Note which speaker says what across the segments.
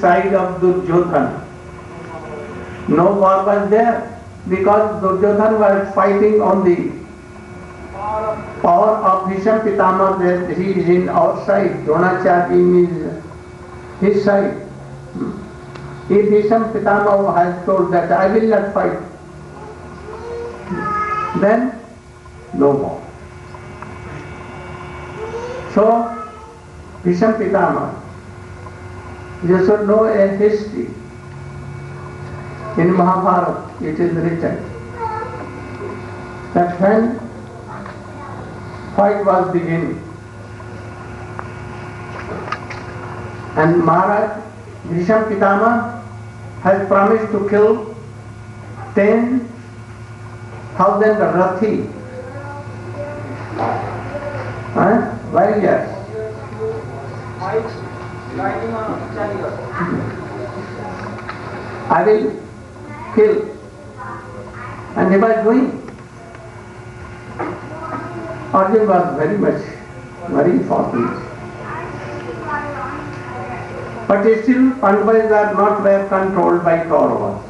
Speaker 1: side of Duryodhana. No war was there because Duryodhana was fighting on the power of Bhisham Pitama that he is in our side, Dronacharya is his side. Hmm. If Bhisham Pitama has told that I will not fight, then no more. So, Bhisham Pitama, you should know a history. In Mahabharata it is written that when fight was beginning and Maharaj Bhisham Pitama has promised to kill ten thousand Rathi. Huh? Warriors. I will kill. And he was doing. Arjun was very much very fortunate. But still Pandavas are not well controlled by Kauravas.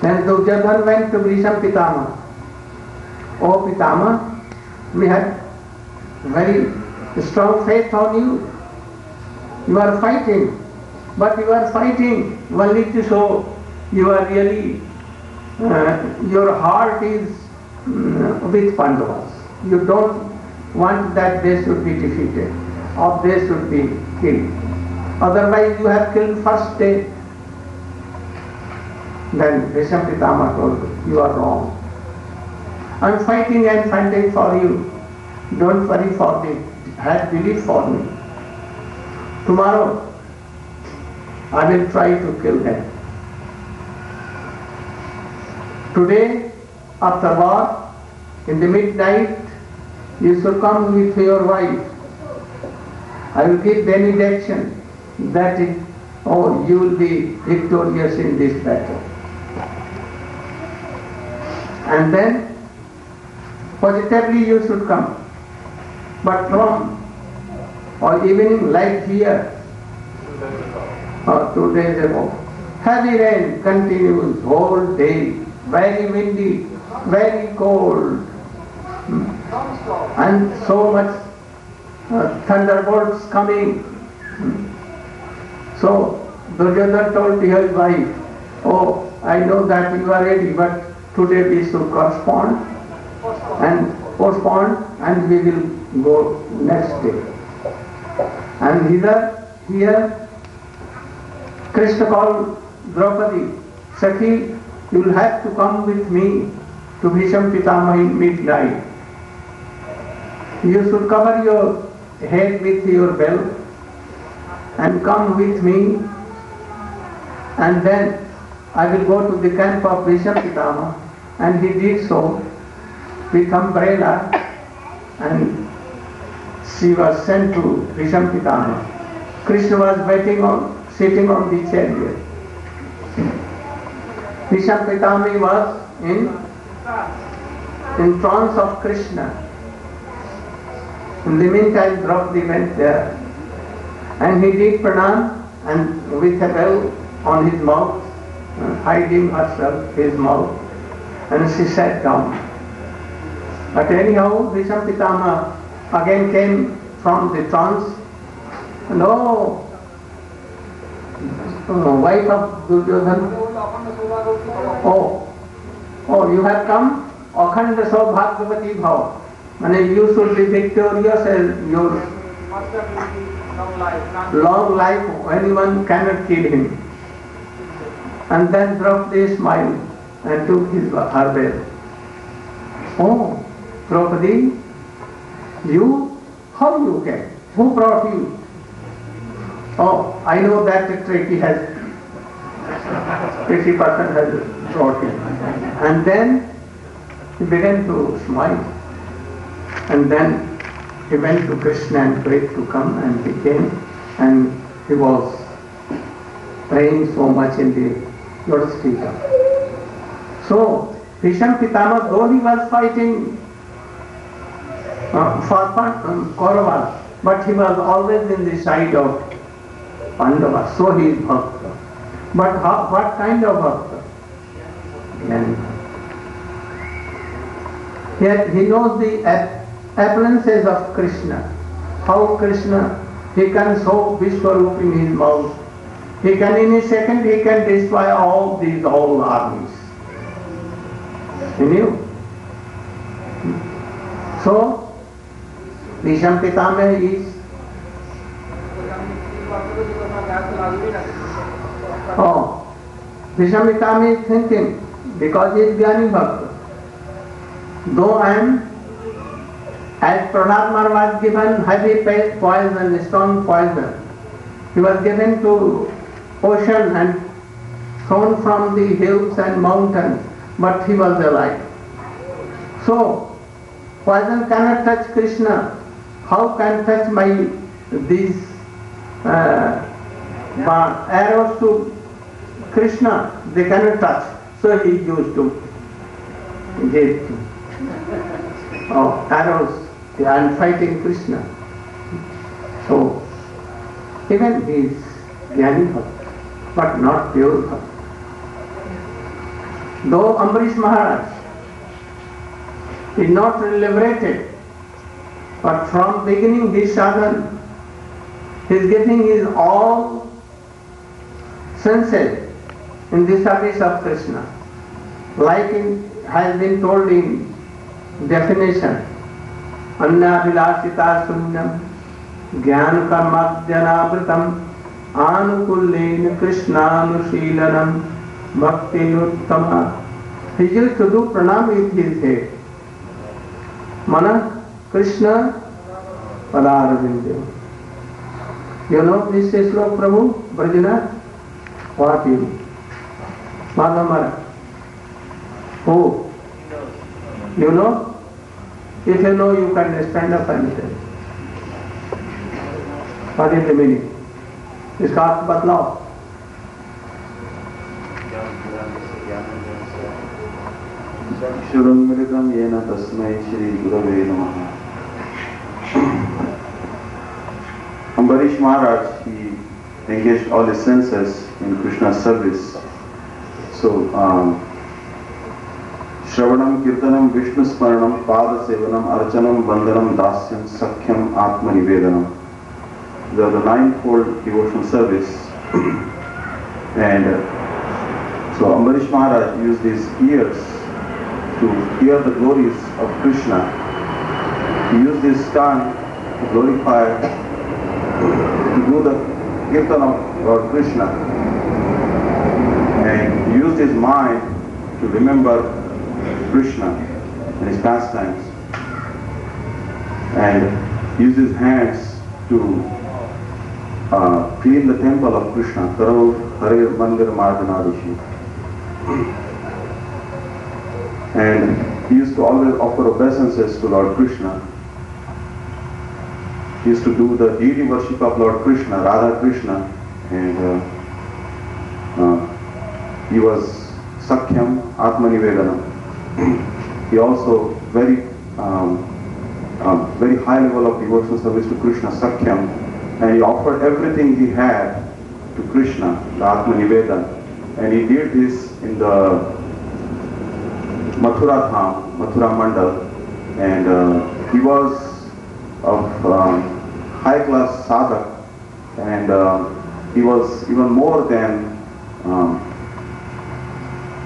Speaker 1: Then Duryodhana went to Bhisham Pitama. Oh Pitama, we had very strong faith on you. You are fighting, but you are fighting only to show you are really, uh, your heart is uh, with Pandavas. You don't want that they should be defeated or they should be killed. Otherwise you have killed first day. Then Pitama told you are wrong. I am fighting and fighting for you. Don't worry for me. Have belief for me. Tomorrow I will try to kill him. Today, after war, in the midnight, you should come with your wife. I will give benediction that it, oh, you will be victorious in this battle. And then, positively you should come. But from or evening like here, two days ago, heavy rain continues whole day, very windy, very cold, hmm. and so much uh, thunderbolts coming. Hmm. So Duryodhana told his wife, Oh, I know that you are ready, but today we should correspond and postpone and we will go next day. And here, here, Krishna called Draupadi, Sakhi, you will have to come with me to Bhisham Pitama in midnight. You should cover your head with your belt and come with me and then I will go to the camp of Bhisham Pitama and he did so with umbrella and she was sent to Bhisham Krishna was on, sitting on the chariot. Bhisham Pitama was in, in trance of Krishna. In the meantime, Draupadi went there and he did pranam and with a bell on his mouth, hiding herself, his mouth, and she sat down. But anyhow, Bhisham Pitama again came from the trance. No, oh, wife of Duryodhana. Oh, oh, you have come? Akhanda Saubhagyavati Bhav. And you should be victorious and your long life, anyone cannot kill him. And then Draupadi smiled and took his her. Oh, Draupadi, you? How you came? Who brought you? Oh, I know that trick he has, pretty person has brought him. And then he began to smile. And then he went to Krishna and prayed to come and he came and he was praying so much in the Lotus feet. So, Bhisham Pitama, though he was fighting uh, for um, Kauravas, but he was always in the side of Pandava, so he is Bhakta. But how, what kind of Bhakta? Yet he knows the appearances of Krishna. How Krishna, he can show Vishwarup in his mouth. He can in a second, he can destroy all these whole armies. He knew. So, Bhisham Pitamah is, oh, Bhisham Pitamah is thinking, because he is Jnani Bhakta. Though I am, as Prahlad Maharaj given heavy poison, strong poison, he was given to ocean and thrown from the hills and mountains, but he was alive. So, poison cannot touch Krishna. How can touch my these uh, bar- arrows to Krishna? They cannot touch. So he used to give oh, arrows. I am fighting Krishna. So, even he is Jnani Bhakta, but not pure Bhakta. Though Ambarish Maharaj is not liberated, but from beginning his sadhana, his getting is all senses in the service of Krishna. Like in, has been told in definition, अन्नाभिलाषिता शून्यम ज्ञान कर्माद्यनावृतम आनुकूल्येन कृष्णानुशीलनम भक्तिनुत्तम He used to do pranam with his head. Mana Krishna Padarvindya. You know this slok Prabhu Brajana? What you? Madhamara. Who? You know? If you know, you can stand up and tell. What is the meaning? इसका अर्थ बतलाओ
Speaker 2: चक्षुरुन्मिलितं येन तस्मै श्रीगुरवे नमः Ambarish Maharaj, he engaged all his senses in Krishna's service. So, um, Shravanam, Kirtanam, Vishnu Smaranam, Pada Sevanam, Archanam, Vandanam, Dasyam, Sakhyam, Atma Nivedanam. They are the ninefold devotional service. and uh, so Ambarish Maharaj used his ears to hear the glories of Krishna. He used his tongue to glorify, to do the kirtan of Lord Krishna. And he used his mind to remember Krishna and his pastimes. And used his hands to uh, clean the temple of Krishna. Karo Hare Mandir Mardanadishi. And he used to always offer obeisances to Lord Krishna. He used to do the deity worship of Lord Krishna, Radha Krishna, and uh, uh, he was Sakhyam Atmanivedanam. he also very um, um, very high level of devotional service to Krishna, Sakhyam, and he offered everything he had to Krishna, the Atmanivedan, and he did this in the Mathura Dham, Mathura Mandal, and uh, he was of um, high class sadhak, and uh, he was even more than um,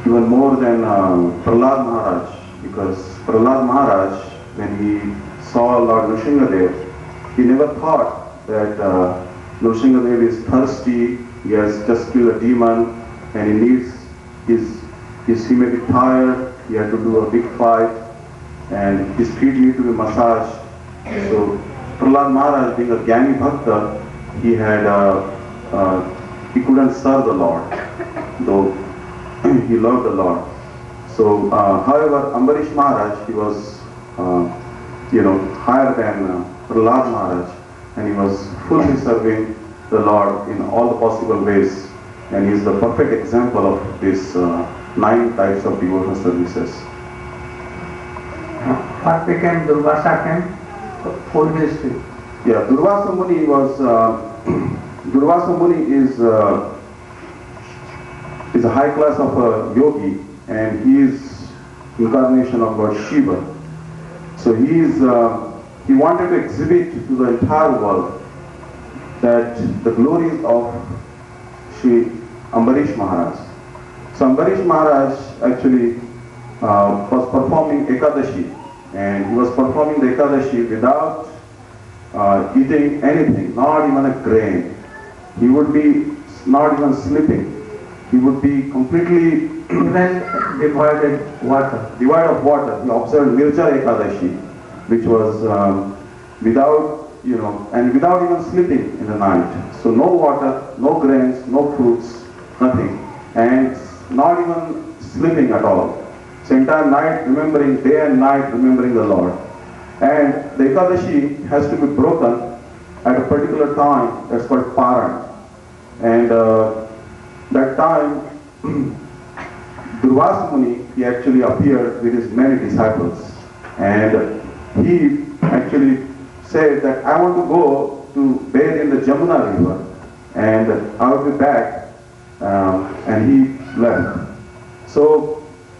Speaker 2: even more than uh, Prahlad Maharaj, because Prahlad Maharaj, when he saw Lord Nrsingadev, he never thought that uh, Nrsingadev is thirsty, he has just killed a demon, and he needs his, his he may be tired, he had to do a big fight, and his feet need to be massaged. So Prahlad Maharaj, being a Gyani Bhakta, he had uh, uh, he couldn't serve the Lord, though he loved the Lord. So, uh, however, Ambarish Maharaj, he was, uh, you know, higher than uh, Prahlad Maharaj, and he was fully serving the Lord in all the possible ways, and he is the perfect example of these uh, nine types of devotional services.
Speaker 1: What became Durvasa? History.
Speaker 2: Yeah, Durvasa Muni was uh, Durvasa Muni is uh, is a high class of a yogi, and he is incarnation of Lord Shiva. So he is uh, he wanted to exhibit to the entire world that the glories of Sri Ambarish Maharaj. So Ambarish Maharaj actually uh, was performing Ekadashi, and he was performing the Ekadashi without uh, eating anything, not even a grain. He would be not even sleeping. He would be completely
Speaker 1: Even divided water.
Speaker 2: devoid of water. He observed Nirjala Ekadashi, which was um, without, you know, and without even sleeping in the night. So no water, no grains, no fruits, nothing. And not even sleeping at all. Entire night remembering, day and night remembering the Lord. And the Ekadashi has to be broken at a particular time, that's called Paran. And uh, that time, Durvasa Muni, he actually appeared with his many disciples. And he actually said that I want to go to bathe in the Jamuna river and I will be back. Um, and he left. So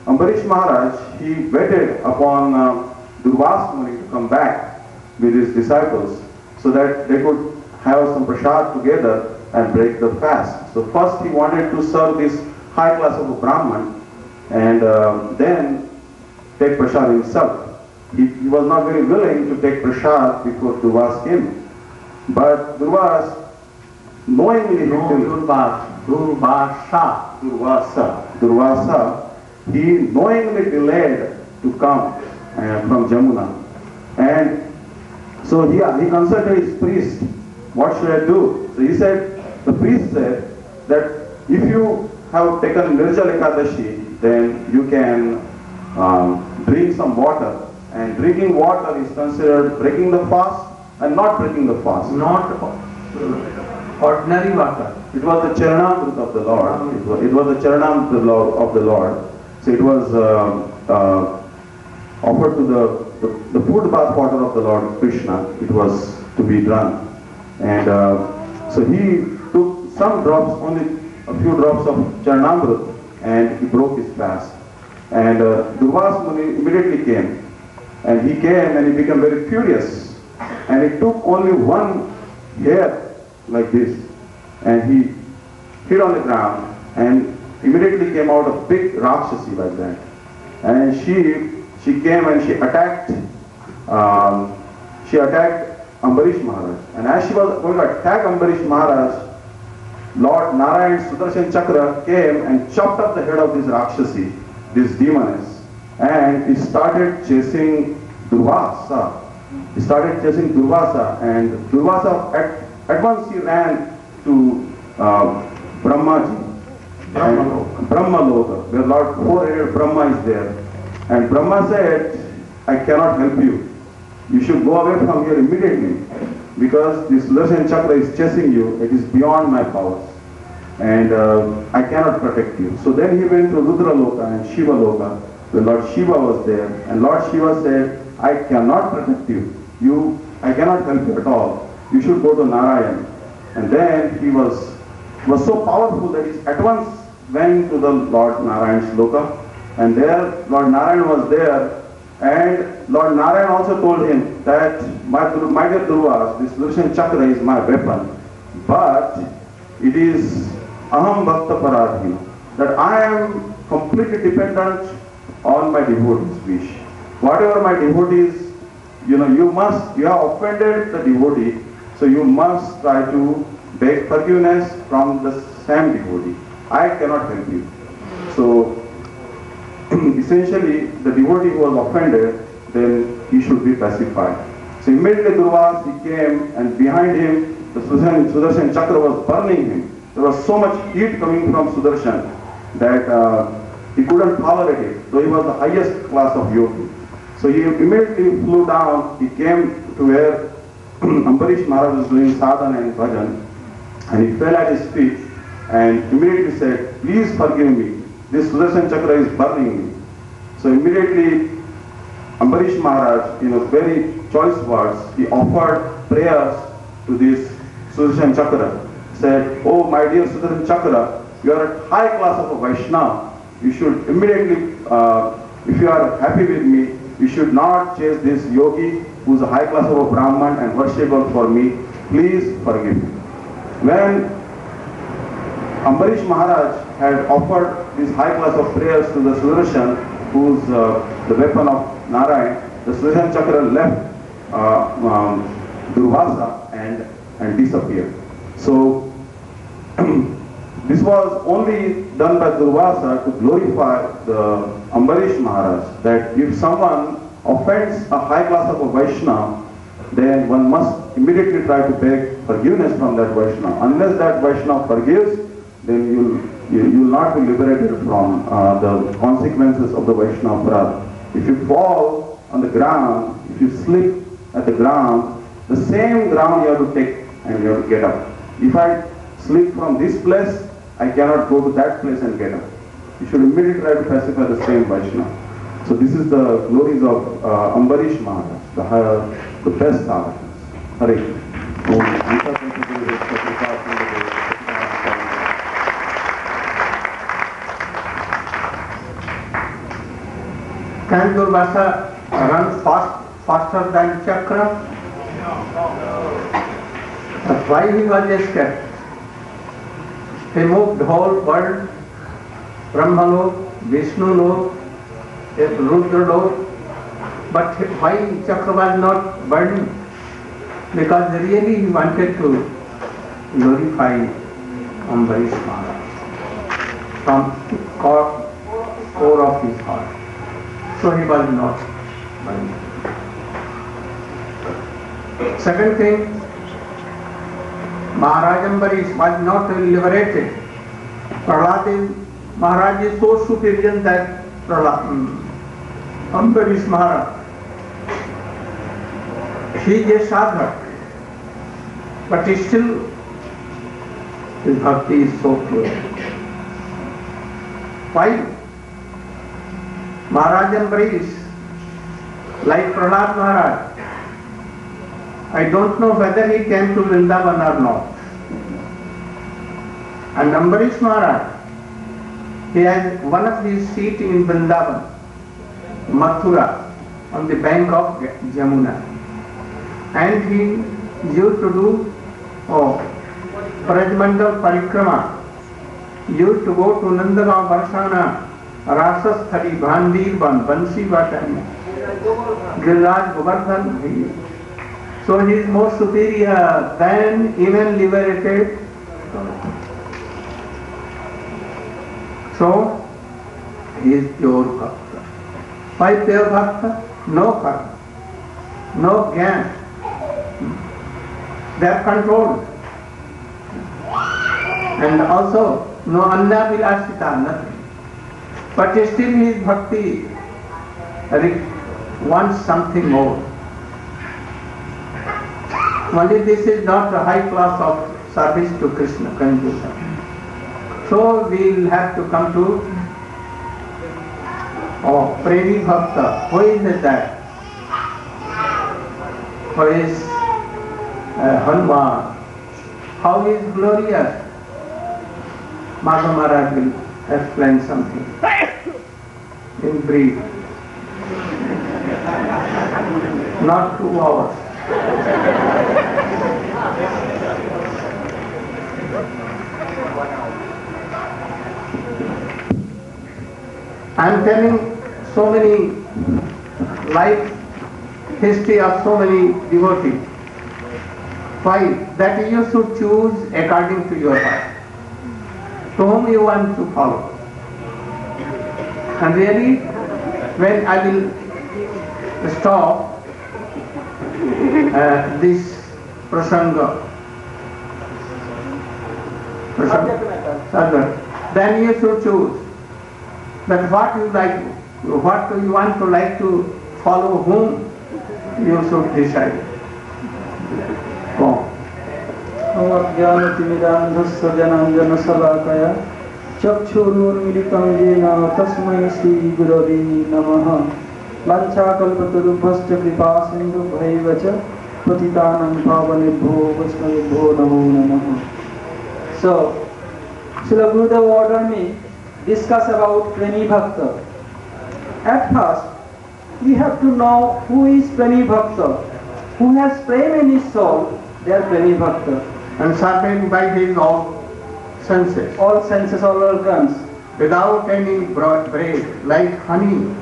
Speaker 2: Ambarish Maharaj, he waited upon uh, Durvasa Muni to come back with his disciples so that they could have some prasad together and break the fast. So first he wanted to serve this high class of a Brahman and uh, then take prasad himself. He, he was not very willing to take prasad before Durvas came. But Durvas, knowingly
Speaker 1: No Durvas, Durvasa.
Speaker 2: Durvasa. Durvasa, he knowingly delayed to come uh, from Jamuna. And so he, he consulted his priest, what should I do? So he said, the priest said that if you have taken Nirjala Ekadashi, then you can um, drink some water. And drinking water is considered breaking the fast and not breaking the fast.
Speaker 1: Not uh, ordinary water.
Speaker 2: It was the Charanamrita of the Lord. It was, it was the Charanamrita of the Lord- of the Lord. So it was um, uh, offered to the, the, the food bath water of the Lord Krishna. It was to be drunk. And uh, so he took some drops, only a few drops of Charanamrita, and he broke his fast. And uh, Durvas Muni immediately came. And he came and he became very furious. And he took only one hair like this. And he hit on the ground and immediately came out a big Rakshasi like that. And she she came and she attacked um, she attacked Ambarish Maharaj. And as she was going to attack Ambarish Maharaj, Lord Narayan Sudarshan Chakra came and chopped off the head of this Rakshasi, this demoness, and he started chasing Durvasa. He started chasing Durvasa, and Durvasa at, at once he ran to uh, Brahmaji.
Speaker 1: Brahmaloka.
Speaker 2: Brahmaloka, where Lord four-headed Brahma is there. And Brahma said, I cannot help you. You should go away from here immediately because this Sudarshan Chakra is chasing you. It is beyond my powers. And uh, I cannot protect you. So then he went to Rudra Loka and Shiva Loka where Lord Shiva was there. And Lord Shiva said, I cannot protect you. You, I cannot help you at all. You should go to Narayan. And then he was was so powerful that he at once went to the Lord Narayan's loka and there Lord Narayan was there and Lord Narayan also told him that my, my dear Durvas, this Sudarshan Chakra is my weapon but it is aham bhakta paradhina that I am completely dependent on my devotees' wish. Whatever my devotees, you know, you must, you have offended the devotee, so you must try to beg forgiveness from the same devotee. I cannot help you. So essentially, the devotee who was offended, then he should be pacified. So immediately Durvas, he came and behind him, the Sudarshan, Sudarshan Chakra was burning him. There was so much heat coming from Sudarshan that uh, he couldn't tolerate it, though he was the highest class of yogi. So he immediately flew down, he came to where Ambarish Maharaj was doing sadhana and bhajan, and he fell at his feet and immediately said, please forgive me, this Sudarshan Chakra is burning me. So immediately Ambarish Maharaj, in a very choice words, he offered prayers to this Sudarshan Chakra, said, Oh, my dear Sudarshan Chakra, you are a high class of a Vaishnava. You should immediately, uh, if you are happy with me, you should not chase this yogi who is a high class of a Brahman and worshipable for me. Please forgive me. When Ambarish Maharaj had offered this high class of prayers to the Sudarshan, who is uh, the weapon of Narayan, the Sudarshan Chakra left uh, um, Durvasa and, and disappeared. So, this was only done by Durvasa to glorify the Ambarish Maharaj, that if someone offends a high class of a Vaishnava, then one must immediately try to beg forgiveness from that Vaishnava. Unless that Vaishnava forgives, then you'll, you you will not be liberated from uh, the consequences of the Vaishnava. If you fall on the ground, if you slip at the ground, the same ground you have to take and you have to get up. If I slip from this place, I cannot go to that place and get up. You should immediately try to pacify the same Vaishnava. So this is the glories of uh, Ambarish Maharaj, the, higher, the best sadhakas. Hare Krishna.
Speaker 1: Can Durvasa run fast, faster than Chakra? That's why he was escaped. He moved whole world, Brahmalok, Vishnu Lok, Rudra Lok, but why Chakra was not burning? Because really he wanted to glorify Ambarish Maharaj from core, core of his heart. So he was not. Second thing, Maharaj Ambarish was not liberated. Prahlad Maharaj is so superior that Prahlad, um, Ambarish Maharaj, he is a sadhak, but still, his bhakti is so pure. Why? Maharaj Ambarish, like Prahlad Maharaj, I don't know whether he came to Vrindavan or not. And Ambarish Maharaj, he has one of his seat in Vrindavan, Mathura, on the bank of Jamuna. And he used to do oh, Brajmandal Parikrama, used to go to Nandagaon Varshana, रासस्थली Bhandir बन, बंसी वाटन गिरिराज गोवर्धन भी। So he is most superior than even liberated so he is pure bhakta by pure bhakta no कर no jnana they are controlled and also no अन्ना विलासिता nothing But still his bhakti wants something more. Only this is not the high class of service to Krishna consciousness. So we will have to come to oh, Premi Bhakta. Who is that? Who is uh, Hanuman? How is glorious? Madhav Maharaj will explain something in brief. Not two hours. I am telling so many life history of so many devotees. Why? That you should choose according to your heart. Whom you want to follow. And really, when I will stop uh, this prasanga, prasanga, then you should choose that what you like, what you want to like to follow whom you should decide.
Speaker 3: अज्ञानतिमिरान्धस्य जनाञ्जनशलाकया चक्षुरुन्मिलितं येन तस्मै श्रीगुरवे नमः वाञ्छाकल्पतरुभ्यश्च कृपा सिन्धुभैव च पतितानं पावनेभ्यो वैष्णवेभ्यो नमो नमः Srila Gurudev ordered me discuss about Premi Bhakta. At first, we have to know who is Premi Bhakta. Who has prem in his soul, they are Premi Bhakta.
Speaker 1: And serving by his own senses,
Speaker 3: All senses, all organs.
Speaker 1: without any broad bread, like honey.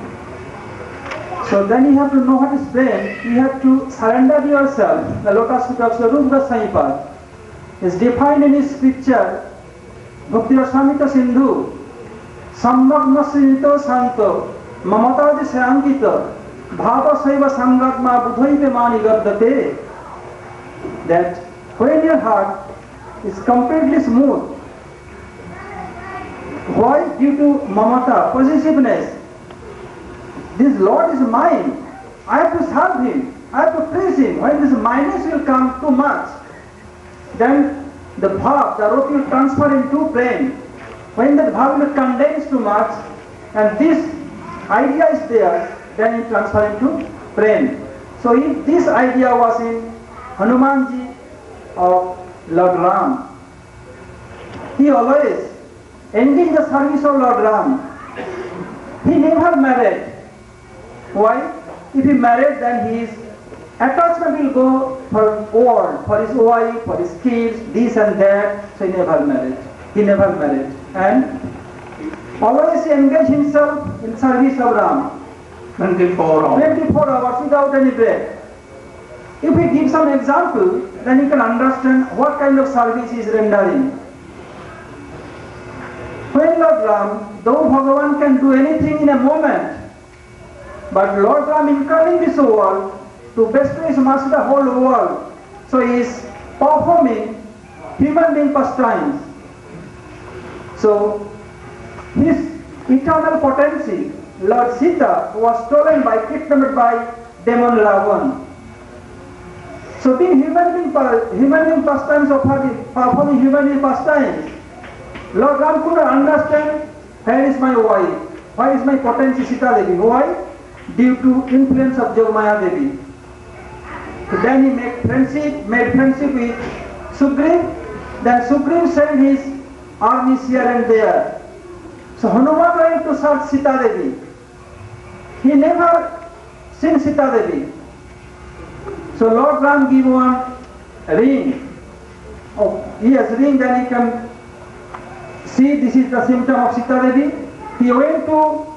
Speaker 3: So then you have to know what is prem. You have to surrender yourself. The Lotus Sutra of Rupa Goswami is defined in his scripture. Bhakti Rasamita Sindhu. Sammagna Srinito Santo. Mamata de Sayankita. Bhava Saiva Sangatma Budhaive Mani Gardate. That when your heart is completely smooth, why? Due to mamata, possessiveness, this Lord is mine. I have to serve Him. I have to praise Him. When this minus will come too much, then the bhav, the rope will transfer into prem. When the bhav will condense too much, and this idea is there, then it transfer into prem. So if this idea was in Hanumanji of Lord Ram, he always ending the service of Lord Ram. He never married. Why? If he married, then his attachment will go for world, for his wife, for his kids, this and that. So he never married. He never married. And always engaged himself in service of Ram.
Speaker 1: 24 hours.
Speaker 3: 24 hours without any break. If we give some example, then you can understand what kind of service is rendering. When Lord Ram, though Bhagavan can do anything in a moment, but Lord Ram incarnating this world to bestow his mercy the whole world, so he is performing human being pastimes. So his eternal potency, Lord Sita, was stolen by, kidnapped by demon Ravan. So being human being, human being pastimes her- performing human being pastimes, Lord Ram could understand where is my wife, where is my potency Sita Devi. Why? Due to influence of Jogmaya Devi. So then he made friendship, made friendship with Sugriv. Then Sugriv sent his armies here and there. So Hanuman went to search Sita Devi. He never seen Sita Devi. So Lord Ram give one ring. Oh, yes, ring, then he can see this is the symptom of Sita Devi. He went to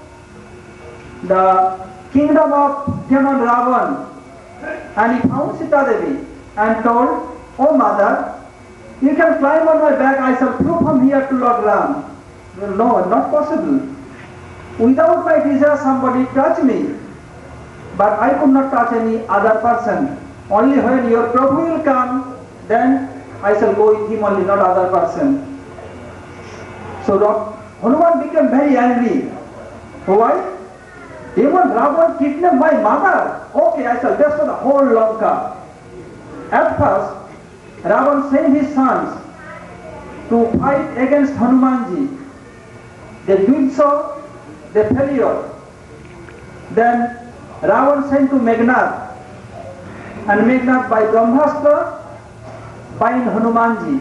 Speaker 3: the kingdom of Demon Ravan and he found Sita Devi and told, Oh mother, you can climb on my back, I shall flew from here to Lord Ram. No, not possible. Without my desire somebody touch me. But I could not touch any other person. Only when your Prabhu will come, then I shall go with him only, not other person. So Hanuman became very angry. Why? Demon Ravan kidnapped my mother. Okay, I shall destroy the whole Lanka. At first, Ravan sent his sons to fight against Hanumanji. They did so, they failed. Then Ravan sent to Meghnad, and Meghnad by Brahmastra bind Hanumanji.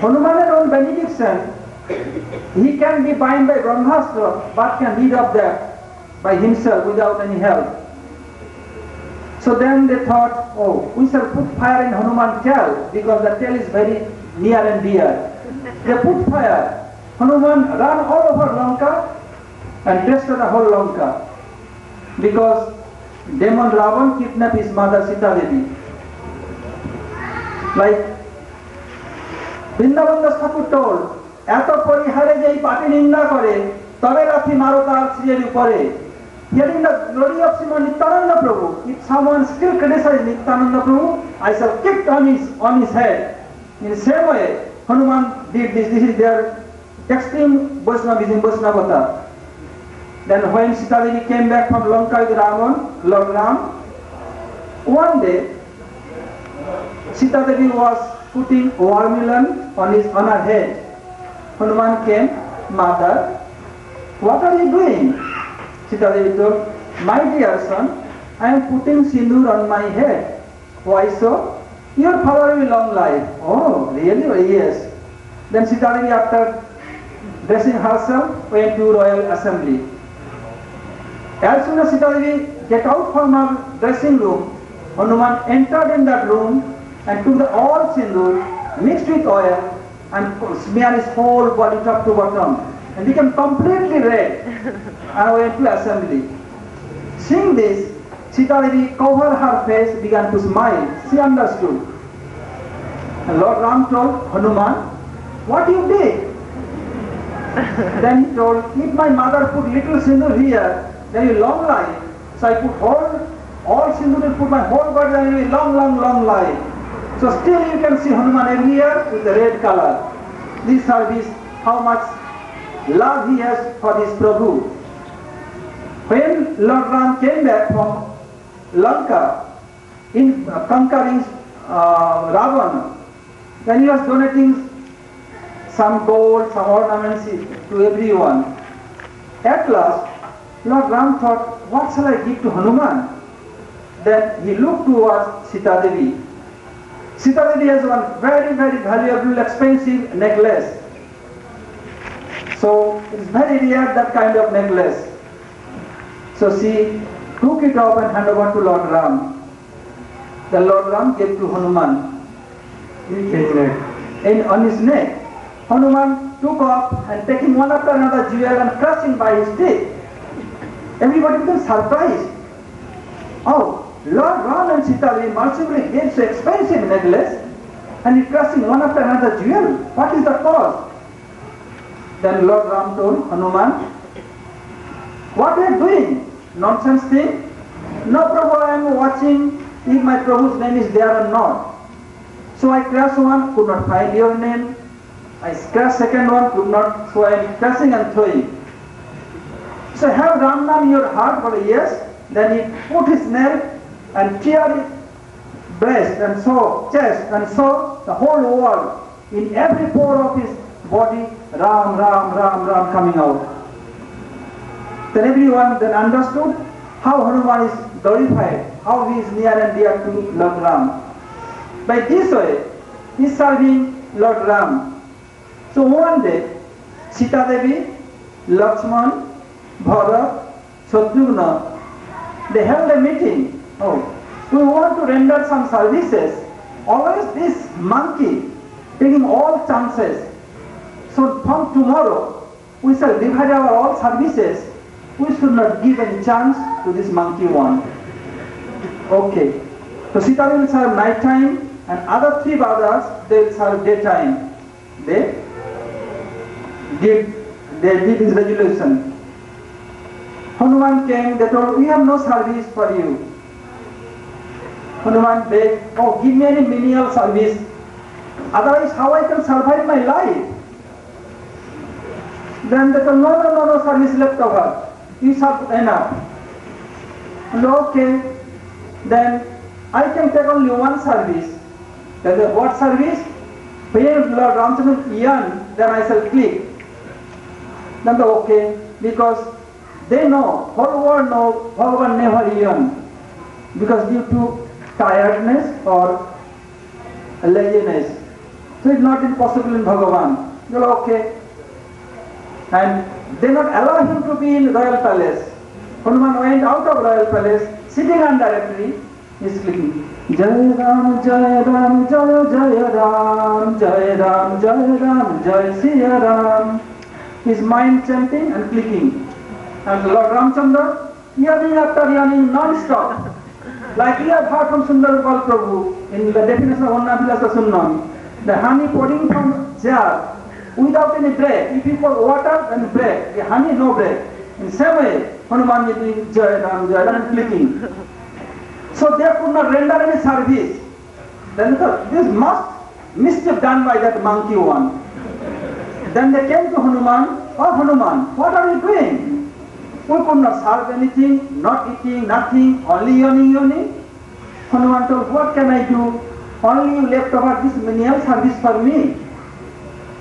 Speaker 3: Hanuman's own benediction, he can be bind by Brahmastra, but can lead up that by himself without any help. So then they thought, oh, we shall put fire in Hanuman's tail because the tail is very near and dear. They put fire. Hanuman ran all over Lanka and destroyed the whole Lanka because demon Ravan kidnapped his mother Sita Devi. Like Vrindavan Das Thakur told, এত পরিহারে যে পাপি নিন্দা করে তবে লাথি মারো তার শ্রীর উপরে Hearing the glory of Srimad Nityananda Prabhu, if someone still criticizes Nityananda Prabhu, I shall kick on his on his head. In the same way, Hanuman did this. This is their extreme Vaishnavism, Vaishnavata. Then when Sita came back from Lanka with Lord Ram, one day Sita was putting watermelon on his on her head. Hanuman came, Mother, what are you doing? Sita told, My dear son, I am putting sindoor on my head. Why so? Your father will long life. Oh, really? Oh, yes. Then Sita after dressing herself went to royal assembly. As soon as Sita Devi get out from her dressing room, Hanuman entered in that room and took the all sindoor mixed with oil and smeared his whole body top to bottom and became completely red and went to assembly. Seeing this, Sita Devi covered her face, began to smile. She understood. And Lord Ram told Hanuman, what you did? then he told, if my mother put little sindoor here, then you long life. So I put whole, all and put my whole body and you long, long, long life. So still you can see Hanuman every year with the red color. This service, how much love he has for this Prabhu. When Lord Ram came back from Lanka in uh, conquering uh, Ravana, then he was donating some gold, some ornaments to everyone. At last, Lord Ram thought, what shall I give to Hanuman? Then he looked towards Sita Devi. Sita Devi has one very, very valuable, expensive necklace. So it is very rare that kind of necklace. So she took it off and handed over to Lord Ram. The Lord Ram gave to Hanuman. In, on his neck, Hanuman took off and taking one after another jewel and crushing by his teeth. Everybody became surprised. Oh, Lord Ram and Sita Devi mercifully gave so expensive necklace and he crushing one after another jewel. What is the cause? Then Lord Ram told Hanuman, what are you doing? Nonsense thing? No Prabhu, I am watching if my Prabhu's name is there or not. So I crashed one, could not find your name. I crashed second one, could not, so I am crashing and throwing. So have Ram Nam in your heart for years. then he put his nail and tear breast and so chest and so the whole world in every pore of his body, Ram, Ram, Ram, Ram coming out. Then everyone then understood how Hanuman is glorified, how he is near and dear to Lord Ram. By this way, he is serving Lord Ram. So one day, Sita Devi, Lakshman, Bharat, Shatrugna, they held a meeting. Oh, we want to render some services. Always this monkey taking all chances. So from tomorrow, we shall divide our all services. We should not give any chance to this monkey one. Okay. So Sita will serve night time and other three brothers they will serve daytime. They did they did this resolution. Hanuman came, they told, we have no service for you. Hanuman begged, oh give me any menial service. Otherwise how I can survive my life? Then they told, no, no, no, no service left over. You serve enough. Okay, then I can take only one service. Then the, what service? When Lord Ramchandra yearn, then I shall click. Then the okay, because they know, world know, Bhagavan never yearn. Because due to tiredness or laziness. So it's not impossible in Bhagavan. You're okay. And they not allow him to be in royal palace. Hanuman went out of royal palace, sitting under a tree, he's clicking. Jai Ram, Jai Ram, Jai Jai Ram, Jai Ram, Jai Ram, Jai Siya Ram. His mind chanting and clicking. And Lord Ramchandra, yearning after yearning non-stop. Like we have heard from Sundar Gopal Prabhu in the definition of Annapilasa Sunnam. The honey pouring from jar without any break. If you pour water and break, the honey no break. In same way, Hanuman is doing Ram, Jai and clicking. So they could not render any service. Then this must mischief done by that monkey one. Then they came to Hanuman, oh Hanuman, what are you doing? We could not serve anything, not eating, nothing, only yawning, yawning. Hanuman told, what can I do? Only you left over this menial service for me.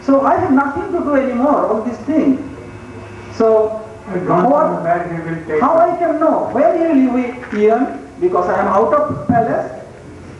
Speaker 3: So I have nothing to do anymore, all these things. So what, how I can know where he will be here because I am out of palace.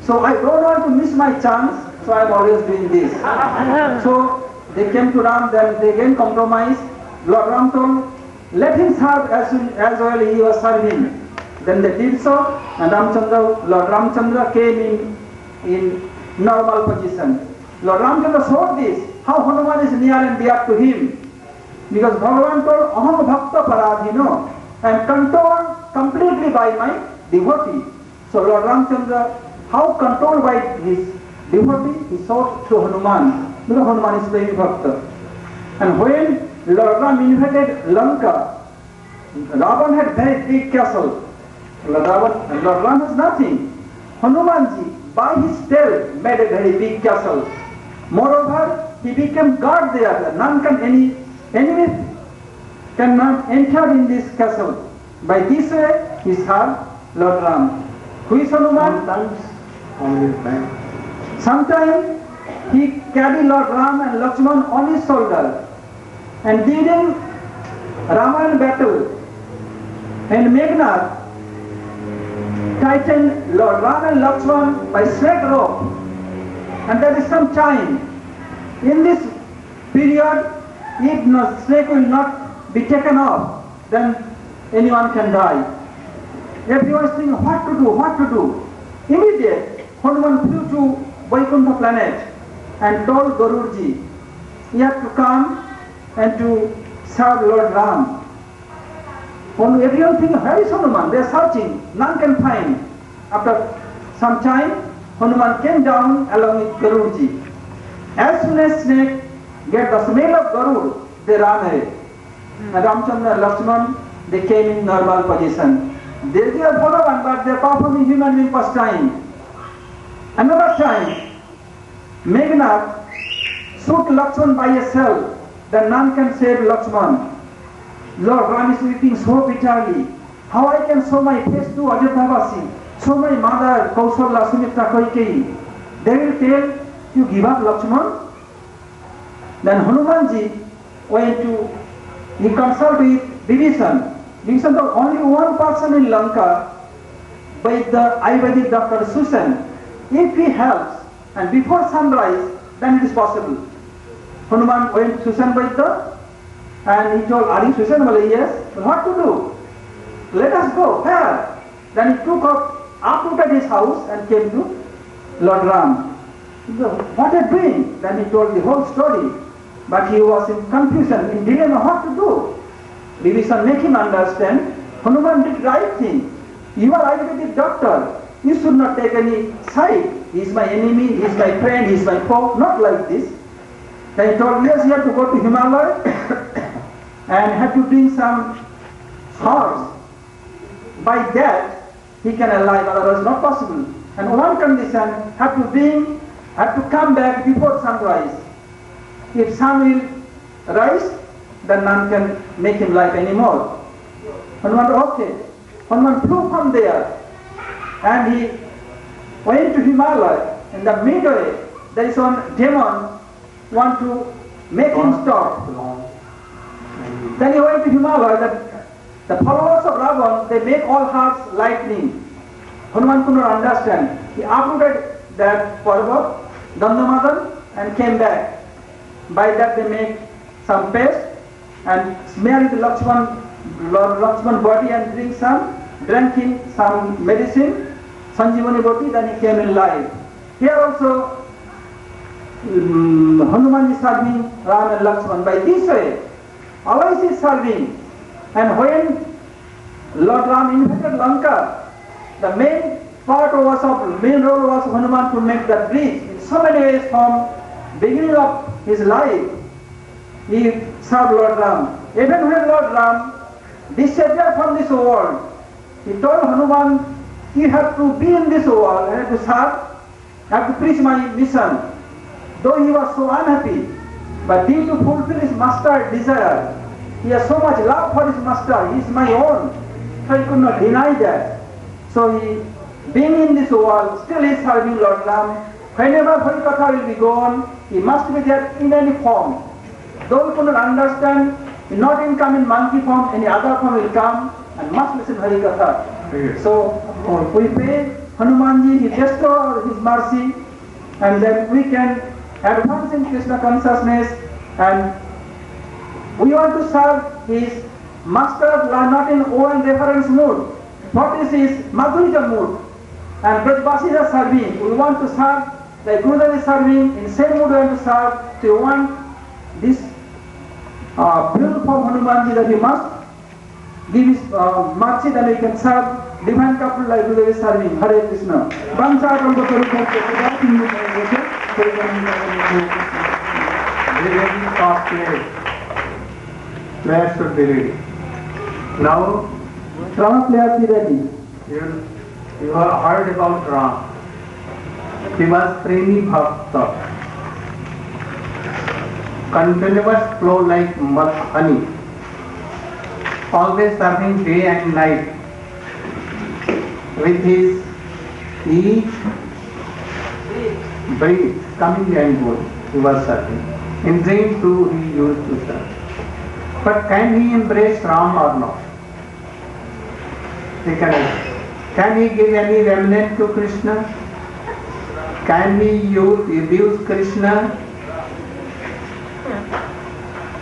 Speaker 3: So I don't want to miss my chance, so I am always doing this. so they came to Ram, then they again compromised. Lord Ram told, let him serve as, as well he was serving. Then they did so, and Ramchandra, Lord Ramchandra came in, in normal position. Lord Ramchandra saw this, how Hanuman is near and dear to him. Because Bhagavan told, Aham Bhakta Paradhino, I am controlled completely by my devotee. So Lord Ramchandra, how controlled by his devotee, he sought to Hanuman. Because Hanuman is very Bhakta. And when Ram invaded Lanka, Ravan had very big castle. Lord, Ravan, Ram has nothing. Hanumanji, by his tail, made a very big castle. Moreover, he became guard there. None can any enemy cannot enter in this castle. By this way, he served Lord Ram. Who is Hanuman?
Speaker 1: Sometimes only time.
Speaker 3: Sometime he carried Lord Ram and Lakshman on his shoulder. And during Ramayana battle, and Meghnad tightened Lord Ram and Lakshman by snake rope. And there is some time. In this period, if no snake will not be taken off, then anyone can die. Everyone is thinking what to do, what to do. Immediate, Hanuman flew to Vaikuntha planet and told Garurji, he had to come and to serve Lord Ram. When everyone thinking, where is Hanuman? They are searching, none can find. After some time, Hanuman came down along with Garurji. As soon as snake get the smell of Garud, they ran away. And Ramchandra and Lakshman, they came in normal position. They are Bhagavan, but they are performing human being first time. Another time, Meghnad shoot Lakshman by a cell, then none can save Lakshman. Lord Ram is weeping so bitterly. How I can show my face to Ajatavasi, show my mother Kausalya Sumitra Kaikeyi. They will tell you give up Lakshman. Then Hanumanji went to, he consulted with Vibhishan. Vibhishan was only one person in Lanka by the Ayurvedic doctor Susan. If he helps and before sunrise, then it is possible. Hanuman went to Sushen Vaidya and he told, you Sushen? Yes. What to do? Let us go. Where? Then he took up, uprooted his house and came to Lord Ram. What a dream! Then he told the whole story. But he was in confusion, he didn't know what to do. Vibhishan make him understand, Hanuman did right thing. You are Ayurvedic doctor. You should not take any side. He is my enemy, he is my friend, he is my foe. Not like this. Then he told, yes, you have to go to Himalaya and have to bring some horse. By that, he can alive, otherwise not possible. And one condition, have to bring, have to come back before sunrise. If sun will rise, then none can make him live anymore. Hanuman, okay. Hanuman flew from there and he went to Himalaya. In the midway, there is one demon want to make him stop. Then he went to Himalaya. The, the followers of Ravan, they make all hearts lightning. Hanuman could not understand. He uprooted that Parvat, Gandhamadan, and came back. By that they make some paste and smear the Lakshman, Lakshman body and drink some, drank him some medicine, Sanjivani buti, then he came in life. Here also, Hanuman is serving Ram and Lakshman. By this way, always is serving. And when Lord Ram invaded Lanka, the main part was of, main role was Hanuman to make the bridge in so many ways from beginning of his life. He served Lord Ram. Even when Lord Ram disappeared from this world, he told Hanuman, you have to be in this world, you have to serve, you have to preach my mission. Though he was so unhappy, but due to fulfill his master's desire, he has so much love for his master, he is my own, so he could not deny that. So he, being in this world, still is serving Lord Ram. Whenever Harikatha will be gone, he must be there in any form. Though we could not understand, he not in come in monkey form, any other form will come and must listen Harikatha. So oh, we pray Hanumanji, he bestow his mercy and then we can advance in Krishna consciousness and we want to serve his master Are not in own reference mood. What is his Madhurika mood? And Brajbasis are serving. We want to serve, like Gurudev is serving, in same mood we want to serve. So we want this uh, beautiful Hanumanji that we must give his uh, mercy that we can serve divine couple like Gurudev is serving. Hare Krishna. Bancha Kalpa Karupa Karupa Hindu Karupa
Speaker 1: Play. Players should be ready. Now,
Speaker 3: Rama players be
Speaker 1: you, you have heard about Ram. He was Premi Bhakta. Continuous flow like mud honey. Always serving day and night. With his each breath coming and going, he was serving. In dream too he used to serve. But can he embrace Ram or not? He cannot. Can he give any remnant to Krishna? Can he use, abuse Krishna?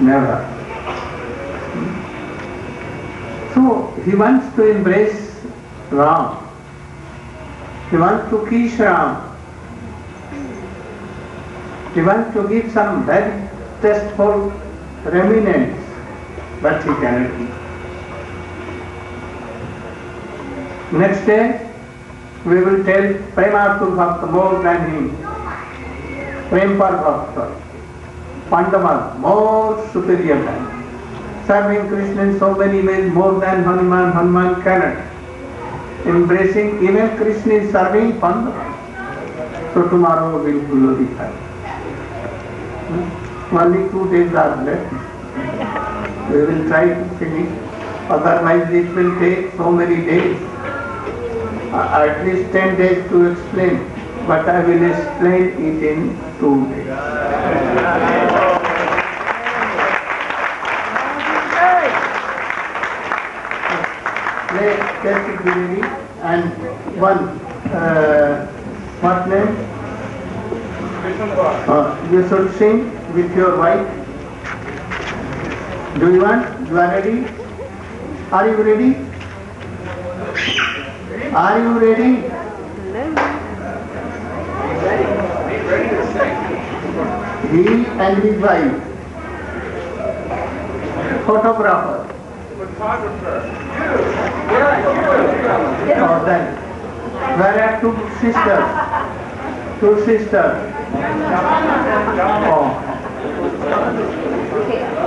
Speaker 1: Never. So he wants to embrace Ram. He wants to kiss Ram. Wants to give some very tasteful remnants, but he cannot give. Next day, we will tell Prematur Bhakta more than him. Prempar Bhakta, Pandava, more superior than. Serving Krishna in so many ways more than Hanuman, Hanuman cannot. Embracing even Krishna is serving Pandava. So tomorrow we will glorify. Only two days are left. We will try to finish. Otherwise it will take so many days. Uh, at least 10 days to explain, but I will explain it in two days. Ready and one, uh, what name? Uh, you should sing with your wife. Do you want? You are ready? Are you ready? Are you ready? He and his wife. Photographer. Oh, then. Where are two sisters? Two sisters. Oh.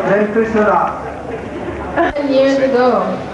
Speaker 1: Then Krishna.
Speaker 4: Years ago,